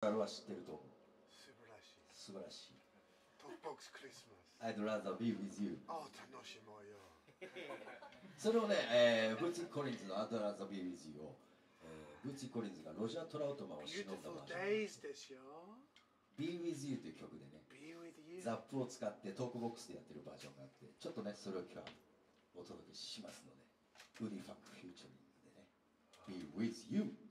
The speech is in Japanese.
あれは知ってると思う素晴らしい。素晴らしいトップボックスクリスマス。I'd rather be with you ああ、楽しもうよ。それをね、えー、ブー・コリンズの I'd rather be with you を、えー、ブー・コリンズがロジャー・トラウトマンを忍んだ Beautiful バージョン days ですよ。Be with you という曲でね Be with you. ザップを使ってトークボックスでやってるバージョンがあってちょっとねそれを今日はお届けしますのでウリファックフューチャリングでね Be with you